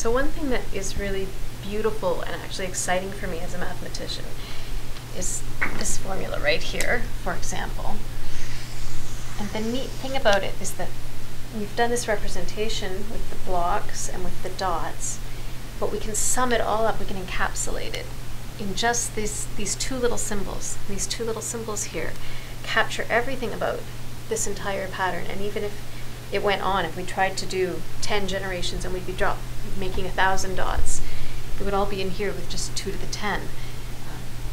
So one thing that is really beautiful and actually exciting for me as a mathematician is this formula right here, for example. And the neat thing about it is that we've done this representation with the blocks and with the dots, but we can sum it all up, we can encapsulate it in just these, these two little symbols. These two little symbols here capture everything about this entire pattern. And even if it went on, if we tried to do 10 generations and we'd be drop, making a thousand dots, it would all be in here with just 2 to the 10.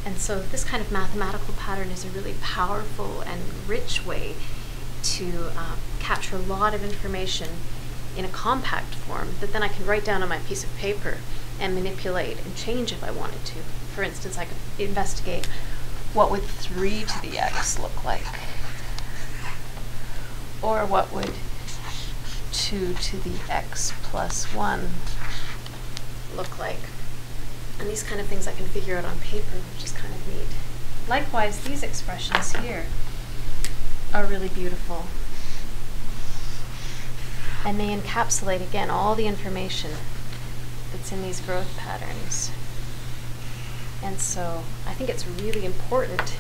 And so this kind of mathematical pattern is a really powerful and rich way to uh, capture a lot of information in a compact form that then I can write down on my piece of paper and manipulate and change if I wanted to. For instance, I could investigate what would 3 to the x look like? Or what would 2 to the x plus 1 look like? And these kind of things I can figure out on paper, which is kind of neat. Likewise, these expressions here are really beautiful. And they encapsulate, again, all the information that's in these growth patterns. And so I think it's really important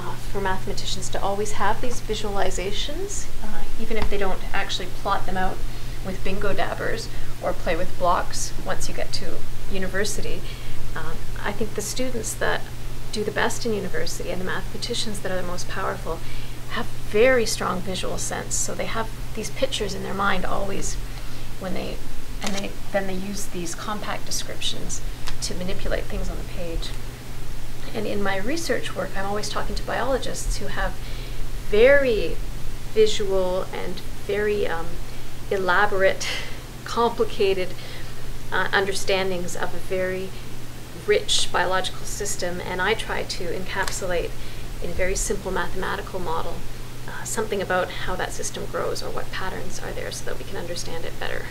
uh, for mathematicians to always have these visualizations, uh, even if they don't actually plot them out with bingo dabbers or play with blocks once you get to university. Um, I think the students that do the best in university and the mathematicians that are the most powerful have very strong visual sense. So they have these pictures in their mind always when they, and they then they use these compact descriptions to manipulate things on the page. And in my research work, I'm always talking to biologists who have very visual and very um, elaborate, complicated uh, understandings of a very rich biological system, and I try to encapsulate in a very simple mathematical model uh, something about how that system grows or what patterns are there so that we can understand it better.